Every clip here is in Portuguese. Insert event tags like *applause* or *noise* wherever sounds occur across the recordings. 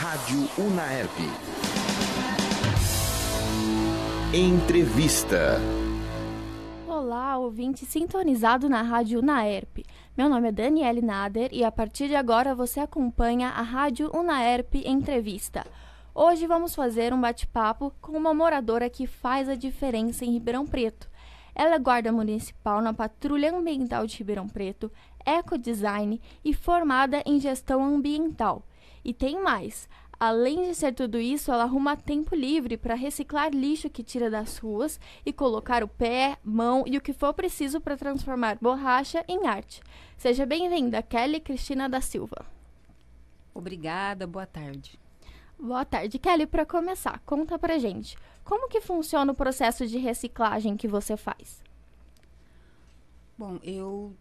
Rádio Unaerp. Entrevista. Olá, ouvinte sintonizado na Rádio Unaerp. Meu nome é Daniele Nader e a partir de agora você acompanha a Rádio Unaerp Entrevista. Hoje vamos fazer um bate-papo com uma moradora que faz a diferença em Ribeirão Preto. Ela é guarda municipal na Patrulha Ambiental de Ribeirão Preto, ecodesign e formada em gestão ambiental. E tem mais. Além de ser tudo isso, ela arruma tempo livre para reciclar lixo que tira das ruas e colocar o pé, mão e o que for preciso para transformar borracha em arte. Seja bem-vinda, Kelly Cristina da Silva. Obrigada, boa tarde. Boa tarde, Kelly. Para começar, conta pra gente, como que funciona o processo de reciclagem que você faz? Bom, eu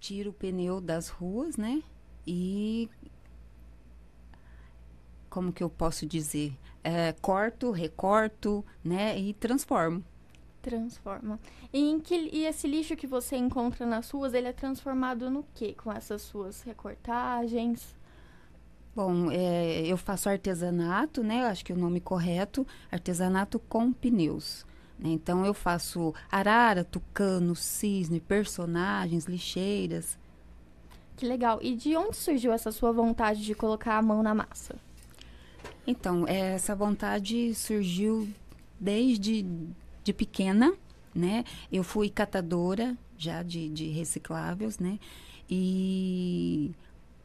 tiro o pneu das ruas, né? E como que eu posso dizer? É, corto, recorto, né? E transformo. Transforma. E, que, e, esse lixo que você encontra nas ruas, ele é transformado no que com essas suas recortagens? Bom, é, eu faço artesanato, né? Acho que é o nome correto, artesanato com pneus. Né? Então eu faço arara, tucano, cisne, personagens, lixeiras. Que legal. E de onde surgiu essa sua vontade de colocar a mão na massa? Então, essa vontade surgiu desde de pequena, né? Eu fui catadora já de, de recicláveis, né? E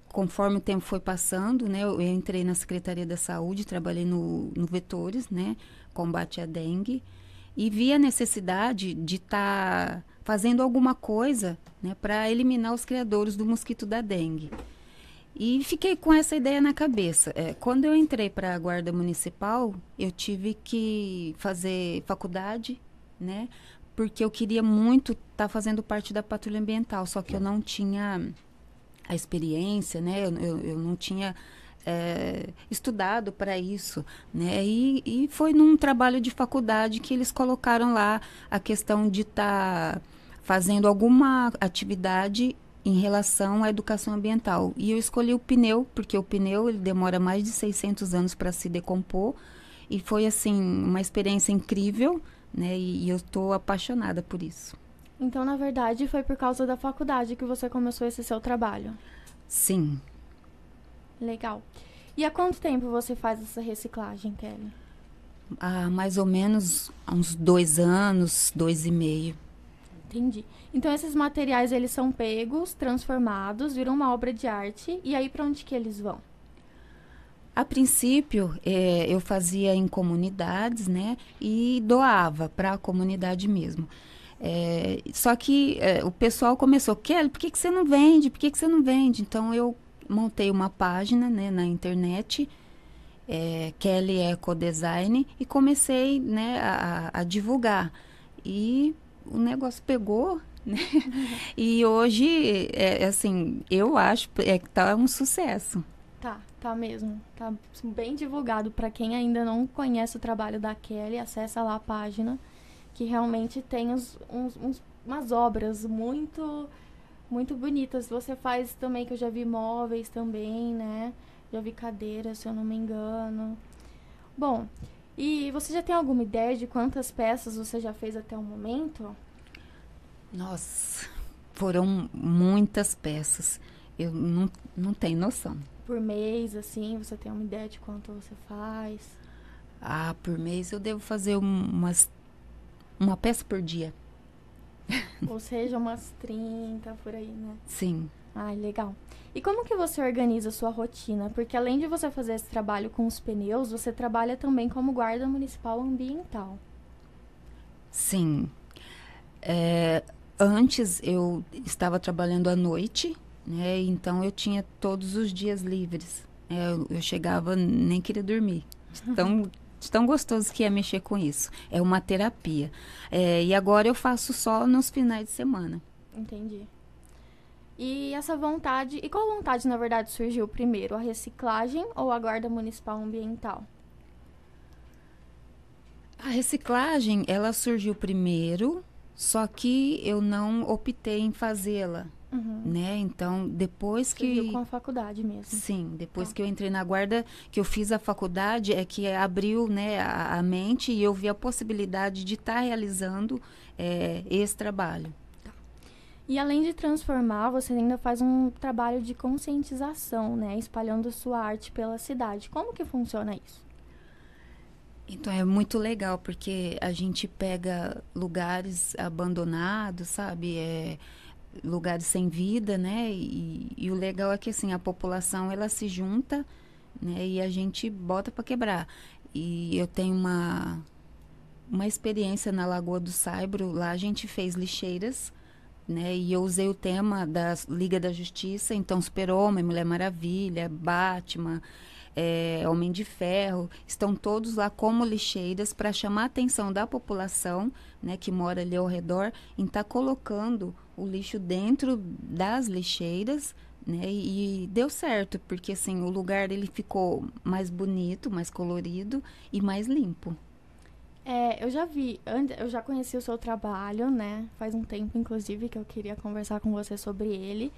conforme o tempo foi passando, né? Eu entrei na Secretaria da Saúde, trabalhei no, no Vetores, né? Combate à dengue. E vi a necessidade de estar tá fazendo alguma coisa né, para eliminar os criadores do mosquito da dengue. E fiquei com essa ideia na cabeça. É, quando eu entrei para a Guarda Municipal, eu tive que fazer faculdade, né? Porque eu queria muito estar tá fazendo parte da patrulha ambiental, só que eu não tinha a experiência, né? Eu, eu, eu não tinha é, estudado para isso, né? E, e, foi num trabalho de faculdade que eles colocaram lá a questão de estar tá fazendo alguma atividade em relação à educação ambiental. E eu escolhi o pneu, porque o pneu ele demora mais de 600 anos para se decompor. E foi, assim, uma experiência incrível, né? E, e eu estou apaixonada por isso. Então, na verdade, foi por causa da faculdade que você começou esse seu trabalho? Sim. Legal. E há quanto tempo você faz essa reciclagem, Kelly? Há mais ou menos uns dois anos, dois e meio. Entendi. Então esses materiais eles são pegos, transformados, viram uma obra de arte e aí para onde que eles vão? A princípio é, eu fazia em comunidades, né, e doava para a comunidade mesmo. É, só que é, o pessoal começou, Kelly, por que, que você não vende? Por que, que você não vende? Então eu montei uma página né, na internet, é, Kelly Eco Design, e comecei né, a, a divulgar. E o negócio pegou, *laughs* né? E hoje, é, é, assim, eu acho é, que tá um sucesso. Tá, tá mesmo. Tá bem divulgado. para quem ainda não conhece o trabalho da Kelly, acessa lá a página, que realmente tem uns, uns, uns, umas obras muito, muito bonitas. Você faz também, que eu já vi móveis também, né? Já vi cadeiras, se eu não me engano. Bom, e você já tem alguma ideia de quantas peças você já fez até o momento? Nossa, foram muitas peças. Eu não, não tenho noção. Por mês, assim, você tem uma ideia de quanto você faz? Ah, por mês eu devo fazer umas uma peça por dia. Ou seja, umas 30 por aí, né? Sim. Ai, legal. E como que você organiza a sua rotina? Porque além de você fazer esse trabalho com os pneus, você trabalha também como guarda municipal ambiental. Sim. É, antes eu estava trabalhando à noite, né? Então eu tinha todos os dias livres. É, eu, eu, chegava nem queria dormir. *laughs* Tão, tão gostoso que é mexer com isso. É uma terapia. É, e agora eu faço só nos finais de semana. Entendi. E essa vontade, e qual vontade na verdade surgiu primeiro, a reciclagem ou a guarda municipal ambiental? A reciclagem, ela surgiu primeiro, só que eu não optei em fazê-la, Uhum. Né? Então, depois Você que. Com a faculdade mesmo. Sim, depois Tá. que eu entrei na guarda, que eu fiz a faculdade, é que abriu né, a, a mente e eu vi a possibilidade de estar realizando é, esse trabalho. E além de transformar, você ainda faz um trabalho de conscientização, né? Espalhando sua arte pela cidade. Como que funciona isso? Então é muito legal porque a gente pega lugares abandonados, sabe? É, lugares sem vida, né? E, e, o legal é que assim a população ela se junta, né? E a gente bota para quebrar. E eu tenho uma uma experiência na Lagoa do Saibro. Lá a gente fez lixeiras, né? E eu usei o tema da Liga da Justiça, então Super Homem, Mulher Maravilha, Batman é, Homem de Ferro, estão todos lá como lixeiras para chamar a atenção da população né, que mora ali ao redor em estar tá colocando o lixo dentro das lixeiras. Né, e, e deu certo, porque assim, o lugar ele ficou mais bonito, mais colorido e mais limpo. É, eu já vi, eu já conheci o seu trabalho, né? Faz um tempo, inclusive, que eu queria conversar com você sobre ele.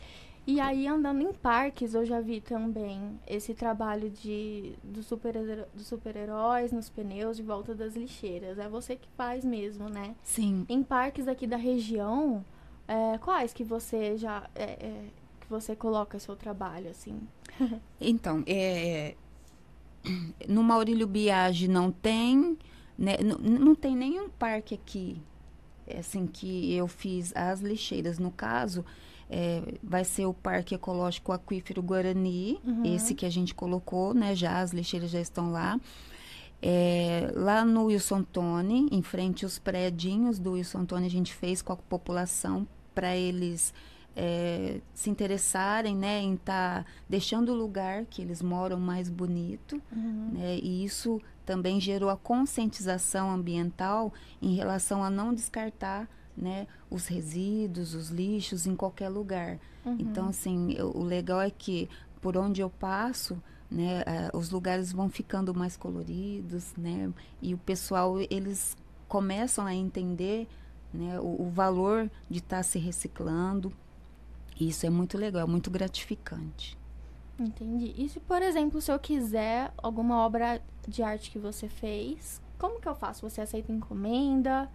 E aí, andando em parques, eu já vi também esse trabalho de dos super-heróis super nos pneus de volta das lixeiras. É você que faz mesmo, né? Sim. Em parques aqui da região, é, quais que você já é, é, que você coloca seu trabalho assim? *laughs* então, é, no Maurílio Biagi não tem, né? Não, não tem nenhum parque aqui, assim que eu fiz as lixeiras. No caso, é, vai ser o Parque Ecológico Aquífero Guarani, uhum. esse que a gente colocou, né? Já as lixeiras já estão lá. É, lá no Wilson Tone, em frente aos prédios do Wilson Tone, a gente fez com a população para eles é, se interessarem né, em estar tá deixando o lugar que eles moram mais bonito. Uhum. Né, e isso também gerou a conscientização ambiental em relação a não descartar né, os resíduos, os lixos em qualquer lugar. Uhum. Então, assim, eu, o legal é que por onde eu passo, né, uh, os lugares vão ficando mais coloridos, né, e o pessoal eles começam a entender, né, o, o valor de estar tá se reciclando. E isso é muito legal, é muito gratificante. Entendi. E se, por exemplo, se eu quiser alguma obra de arte que você fez, como que eu faço? Você aceita encomenda?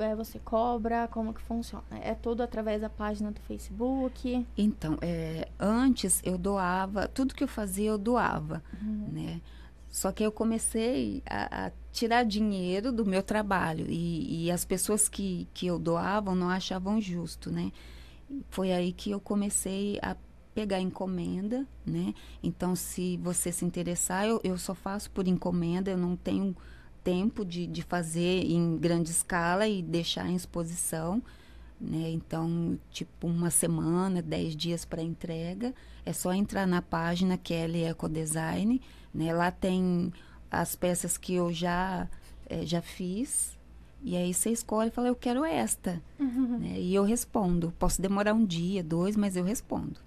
é, você cobra? Como que funciona? É tudo através da página do Facebook? Então, é, antes eu doava, tudo que eu fazia eu doava, uhum. né? Só que eu comecei a, a, tirar dinheiro do meu trabalho e, e, as pessoas que, que eu doavam não achavam justo, né? Foi aí que eu comecei a pegar encomenda, né? Então, se você se interessar, eu, eu só faço por encomenda, eu não tenho tempo de, de fazer em grande escala e deixar em exposição. Né? Então, tipo, uma semana, dez dias para entrega. É só entrar na página Kelly Ecodesign. Né? Lá tem as peças que eu já, é, já fiz. E aí você escolhe e fala, eu quero esta. Uhum. Né? E eu respondo. Posso demorar um dia, dois, mas eu respondo.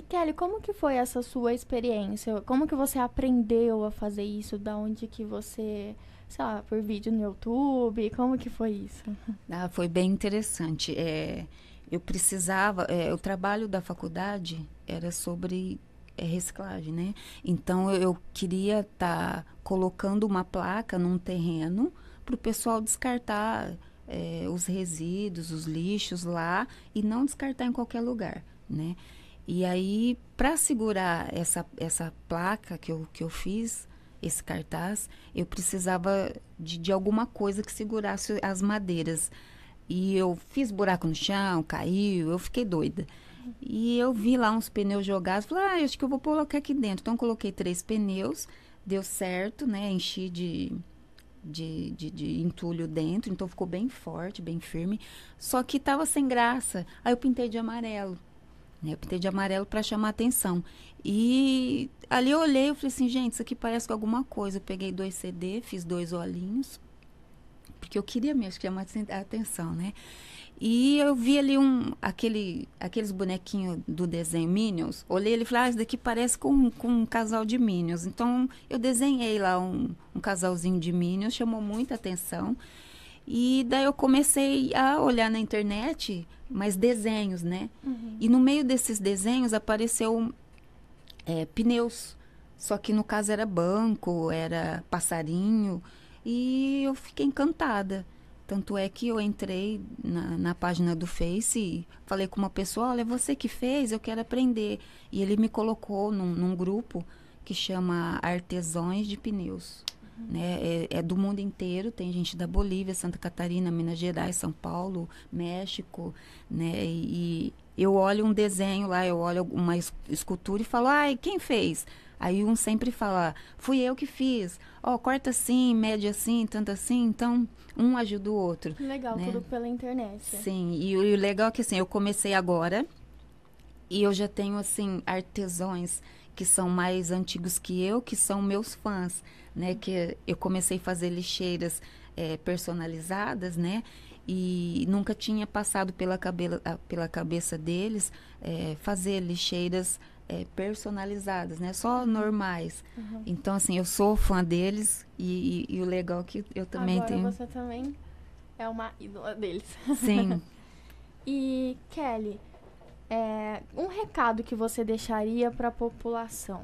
E Kelly, como que foi essa sua experiência? Como que você aprendeu a fazer isso? Da onde que você sei lá, por vídeo no YouTube? Como que foi isso? *laughs* Ah, foi bem interessante. É, eu precisava, é, o trabalho da faculdade era sobre é, reciclagem, né? Então eu, eu queria estar tá colocando uma placa num terreno para o pessoal descartar é, os resíduos, os lixos lá e não descartar em qualquer lugar, né? E aí, para segurar essa, essa placa que eu, que eu fiz, esse cartaz, eu precisava de, de alguma coisa que segurasse as madeiras. E eu fiz buraco no chão, caiu, eu fiquei doida. E eu vi lá uns pneus jogados, falei, ah, acho que eu vou colocar aqui dentro. Então, coloquei três pneus, deu certo, né? Enchi de, de, de, de, entulho dentro, então ficou bem forte, bem firme. Só que tava sem graça. Aí eu pintei de amarelo. Eu pintei de amarelo para chamar atenção. E ali eu olhei e falei assim, gente, isso aqui parece com alguma coisa. Eu peguei dois CD, fiz dois olhinhos, porque eu queria mesmo chamar a atenção, né? E eu vi ali um, aquele, aqueles bonequinhos do desenho Minions. Olhei ele e falei, ah, isso daqui parece com, com um casal de Minions. Então, eu desenhei lá um, um casalzinho de Minions, chamou muita atenção. E daí eu comecei a olhar na internet mais desenhos, né? Uhum. E no meio desses desenhos apareceu é, pneus. Só que no caso era banco, era passarinho. E eu fiquei encantada. Tanto é que eu entrei na, na, página do Face e falei com uma pessoa, olha, é você que fez, eu quero aprender. E ele me colocou num, num grupo que chama Artesões de Pneus. Né? É, é, do mundo inteiro, tem gente da Bolívia, Santa Catarina, Minas Gerais, São Paulo, México, né? E, e eu olho um desenho lá, eu olho uma escultura e falo, ai, quem fez? Aí um sempre fala, fui eu que fiz. Ó, oh, corta assim, mede assim, tanto assim. Então, um ajuda o outro. Legal, né? tudo pela internet. Sim, e, e o legal é que assim, eu comecei agora e eu já tenho assim artesãos que são mais antigos que eu, que são meus fãs, né? Que eu comecei a fazer lixeiras é, personalizadas, né? E nunca tinha passado pela, cabela, pela cabeça deles é, fazer lixeiras é, personalizadas, né? Só normais. Uhum. Então, assim, eu sou fã deles e, e, e, o legal é que eu também Agora tenho... você também é uma ídola deles. Sim. *laughs* e, Kelly, é, um recado que você deixaria para a população?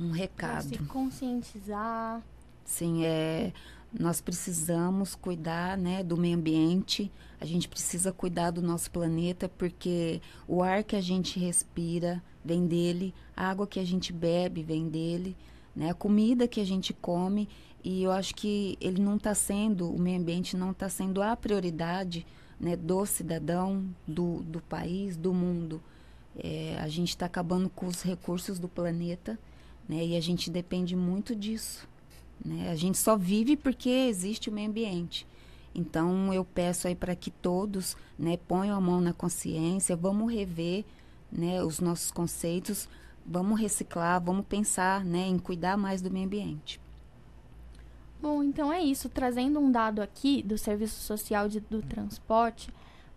Um recado. Pra se conscientizar. Sim, é nós precisamos cuidar né, do meio ambiente, a gente precisa cuidar do nosso planeta, porque o ar que a gente respira vem dele, a água que a gente bebe vem dele, né, a comida que a gente come, e eu acho que ele não está sendo, o meio ambiente não está sendo a prioridade né, do cidadão, do, do país, do mundo. É, a gente está acabando com os recursos do planeta né, e a gente depende muito disso. Né? A gente só vive porque existe o meio ambiente. Então eu peço aí para que todos né, ponham a mão na consciência, vamos rever né, os nossos conceitos, vamos reciclar, vamos pensar né, em cuidar mais do meio ambiente. Bom, então é isso. Trazendo um dado aqui do Serviço Social de, do Transporte,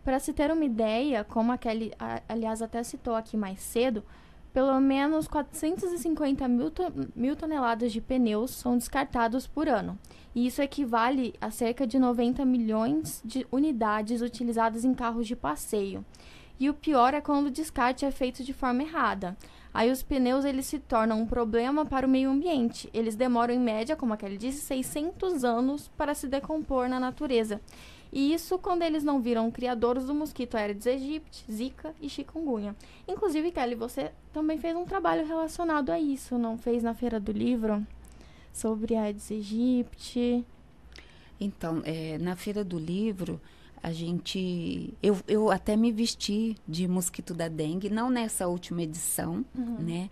para se ter uma ideia, como a Kelly, a, aliás, até citou aqui mais cedo, pelo menos 450 mil, to mil toneladas de pneus são descartados por ano. E isso equivale a cerca de 90 milhões de unidades utilizadas em carros de passeio. E o pior é quando o descarte é feito de forma errada. Aí os pneus eles se tornam um problema para o meio ambiente. Eles demoram em média, como a Kelly disse, 600 anos para se decompor na natureza. E isso quando eles não viram criadores do mosquito Aedes aegypti, Zika e chikungunya. Inclusive, Kelly, você também fez um trabalho relacionado a isso, não fez na Feira do Livro? Sobre Aedes aegypti. Então, é, na Feira do Livro, a gente. Eu, eu até me vesti de mosquito da dengue, não nessa última edição, uhum. né?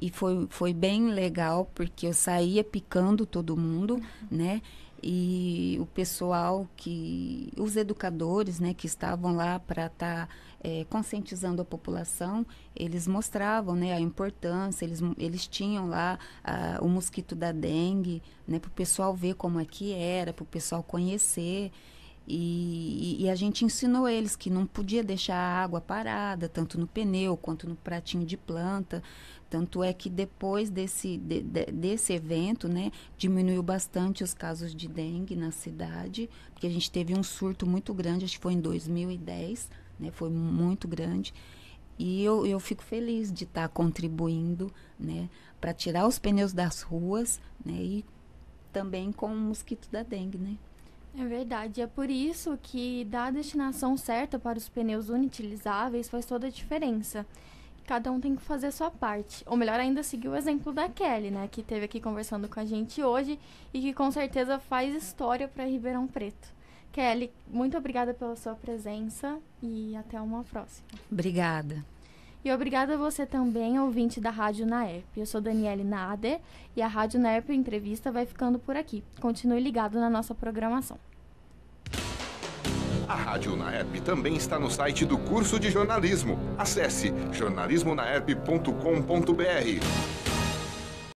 E foi, foi bem legal, porque eu saía picando todo mundo, uhum. né? e o pessoal que os educadores né que estavam lá para estar tá, é, conscientizando a população eles mostravam né a importância eles, eles tinham lá a, o mosquito da dengue né para o pessoal ver como é que era para o pessoal conhecer e, e, a gente ensinou eles que não podia deixar a água parada, tanto no pneu quanto no pratinho de planta. Tanto é que depois desse, de, de, desse evento, né, diminuiu bastante os casos de dengue na cidade, porque a gente teve um surto muito grande, acho que foi em 2010, né, foi muito grande. E eu, eu fico feliz de estar tá contribuindo né, para tirar os pneus das ruas né, e também com o mosquito da dengue. Né? É verdade. É por isso que dar a destinação certa para os pneus inutilizáveis faz toda a diferença. Cada um tem que fazer a sua parte. Ou melhor ainda, seguir o exemplo da Kelly, né? Que esteve aqui conversando com a gente hoje e que com certeza faz história para Ribeirão Preto. Kelly, muito obrigada pela sua presença e até uma próxima. Obrigada. E obrigada a você também, ouvinte da Rádio Naep. Eu sou Daniele Nader e a Rádio Naep Entrevista vai ficando por aqui. Continue ligado na nossa programação. A Rádio Naep também está no site do curso de jornalismo. Acesse jornalismonaep.com.br.